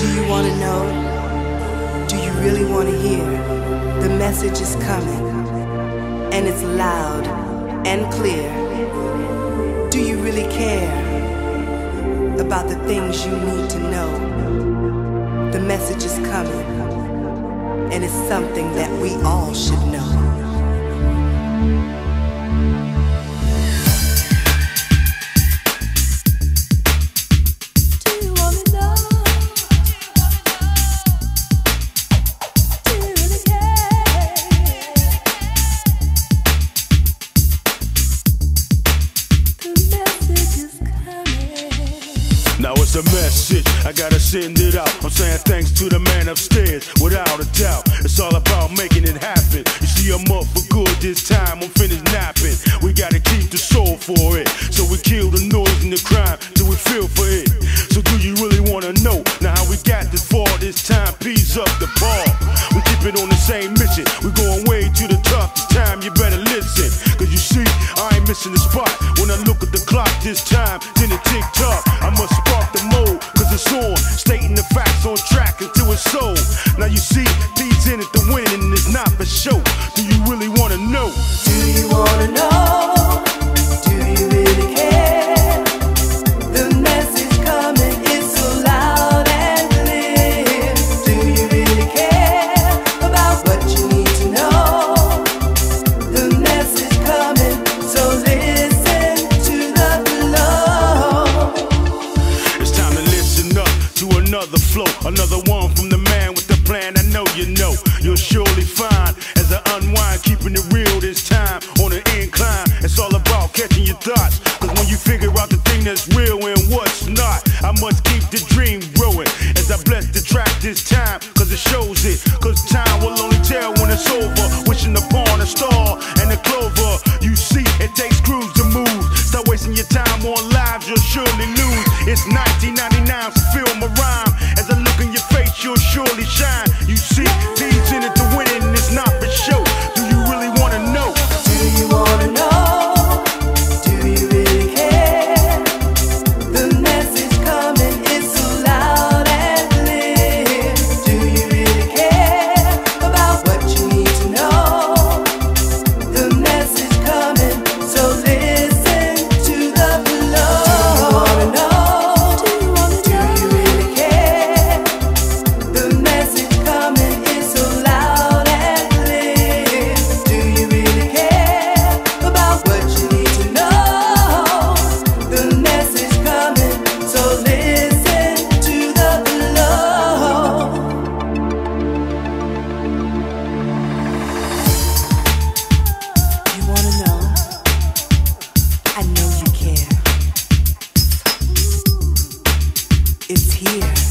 Do you want to know? Do you really want to hear? The message is coming, and it's loud and clear. Do you really care about the things you need to know? The message is coming, and it's something that we all should know. It's a message, I gotta send it out. I'm saying thanks to the man upstairs, without a doubt. It's all about making it happen. You see, I'm up for good this time, I'm finished napping. We gotta keep the soul for it. So we kill the noise and the crime till we feel for it. So do you really wanna know? Now how we got this far this time, peas up the bar. When I look at the clock this time, then it tick tock. I must spark the mode, cause it's on. Stating the facts on track until it's sold. Now you see, these in it flow, another one from the man with the plan. I know you know you'll surely find as I unwind, keeping it real this time on an incline. It's all about catching your thoughts, cause when you figure out the thing that's real and what's not, I must keep the dream growing as I bless the track this time, cause it shows it. Cause time will only tell when it's over. Wishing upon a star and a clover. You see, it takes crews to move. Stop wasting your time on lives, you'll surely lose. It's 1999, so my rhyme. As I look in your face, you'll surely shine. You see, these in it to win it's not for show. It's here.